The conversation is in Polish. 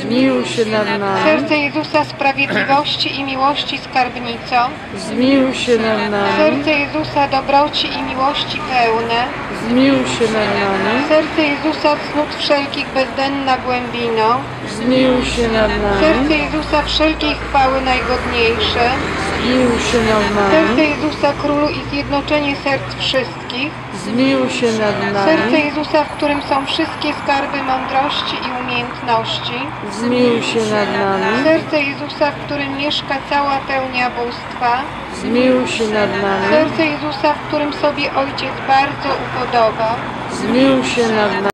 Zmiłuj się nad nami. Serce Jezusa sprawiedliwości i miłości skarbnico. Zmiłuj się nad nami. Serce Jezusa dobroci i miłości pełne. Zmiłuj się nad nami. Serce Jezusa cnót wszelkich bezdenna głębino. Zmiłuj się nad nami. Serce Jezusa wszelkiej chwały najgodniejsze. Zmiłuj się nad Serce nami. Jezusa Królu i zjednoczenie serc wszystkich. Zmiłuj się nad Serce nami. Jezusa, w którym są wszystkie skarby mądrości i umiejętności. Zmiłuj się nad nami. Serce Jezusa, w którym mieszka cała pełnia bóstwa. Zmiłuj się nad nami. Serce Jezusa, w którym sobie Ojciec bardzo upodoba. Zmiłuj się nad nami.